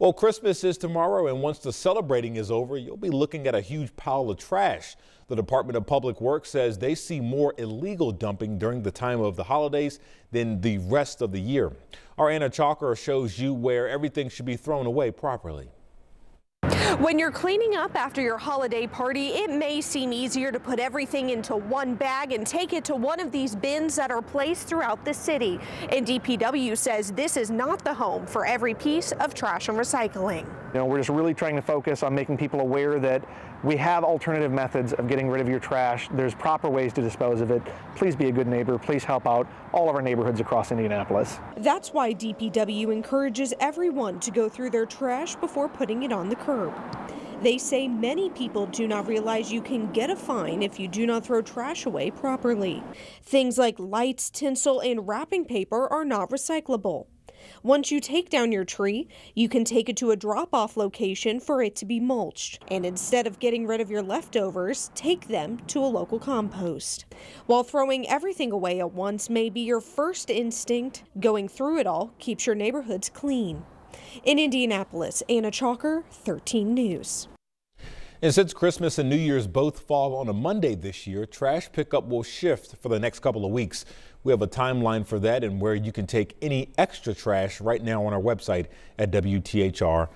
Well, Christmas is tomorrow, and once the celebrating is over, you'll be looking at a huge pile of trash. The Department of Public Works says they see more illegal dumping during the time of the holidays than the rest of the year. Our Anna Chalker shows you where everything should be thrown away properly. When you're cleaning up after your holiday party, it may seem easier to put everything into one bag and take it to one of these bins that are placed throughout the city. And DPW says this is not the home for every piece of trash and recycling. You know, we're just really trying to focus on making people aware that we have alternative methods of getting rid of your trash. There's proper ways to dispose of it. Please be a good neighbor. Please help out all of our neighborhoods across Indianapolis. That's why DPW encourages everyone to go through their trash before putting it on the curb. They say many people do not realize you can get a fine if you do not throw trash away properly. Things like lights, tinsel, and wrapping paper are not recyclable. Once you take down your tree, you can take it to a drop off location for it to be mulched. And instead of getting rid of your leftovers, take them to a local compost. While throwing everything away at once may be your first instinct, going through it all keeps your neighborhoods clean. In Indianapolis, Anna Chalker, 13 News. And since Christmas and New Year's both fall on a Monday this year, trash pickup will shift for the next couple of weeks. We have a timeline for that and where you can take any extra trash right now on our website at WTHR.com.